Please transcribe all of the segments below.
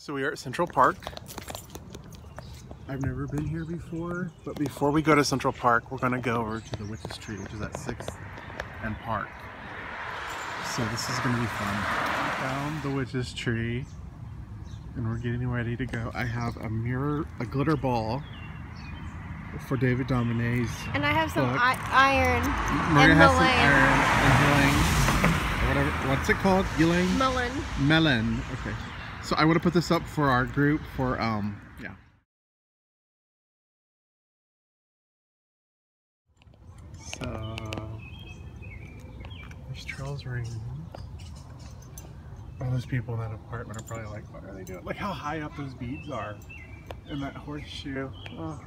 So we are at Central Park. I've never been here before, but before we go to Central Park, we're gonna go over to the Witch's Tree, which is at 6th and Park. So this is gonna be fun. We found the Witch's Tree, and we're getting ready to go. I have a mirror, a glitter ball for David Domine's. And I have some. I iron. Maria and has some iron and healing. Whatever, what's it called? Healing? Melon. Melon. Okay. So I want to put this up for our group for um yeah. So there's Charles Rings. All those people in that apartment are probably like, what are they doing? Like how high up those beads are in that horseshoe. Oh.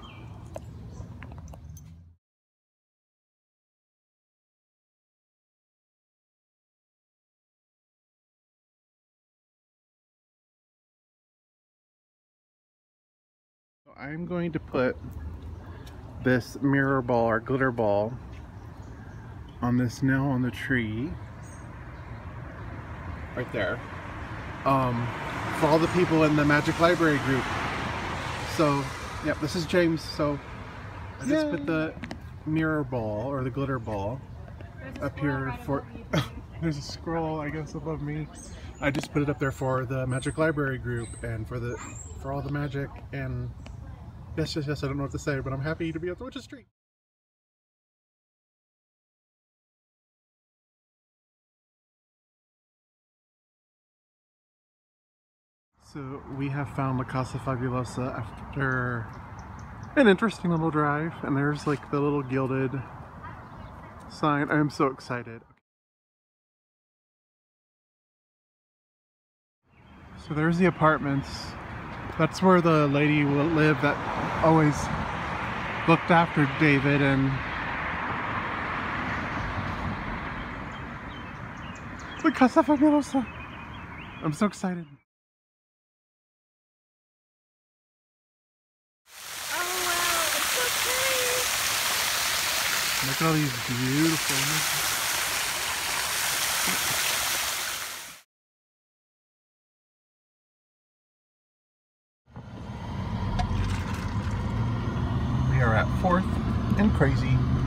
I'm going to put this mirror ball or glitter ball on this nail on the tree. Right there. Um, for all the people in the magic library group. So yep this is James so I just put the mirror ball or the glitter ball up here for there's a scroll I guess above me. I just put it up there for the magic library group and for the for all the magic and yes yes yes I don't know what to say but I'm happy to be at the Witch's Tree So we have found La Casa Fabulosa after an interesting little drive and there's like the little gilded sign. I am so excited. So there's the apartments. That's where the lady will live that always looked after David and La Casa Fabulosa. I'm so excited. Oh wow, it's so pretty. Look at all these beautiful We are at 4th and Crazy.